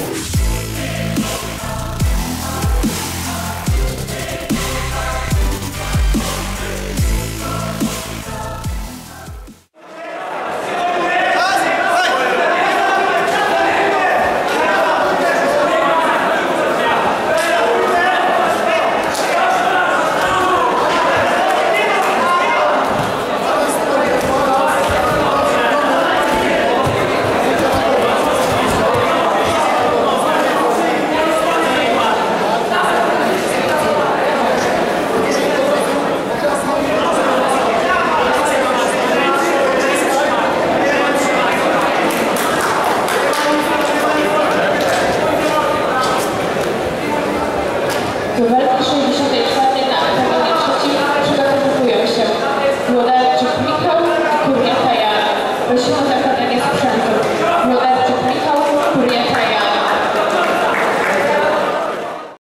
Peace. Do walki 64 na Polonie III przygotowują się Włodarczyk Michał Kurniaka Jana. Prosimy o zakładanie sprzętu.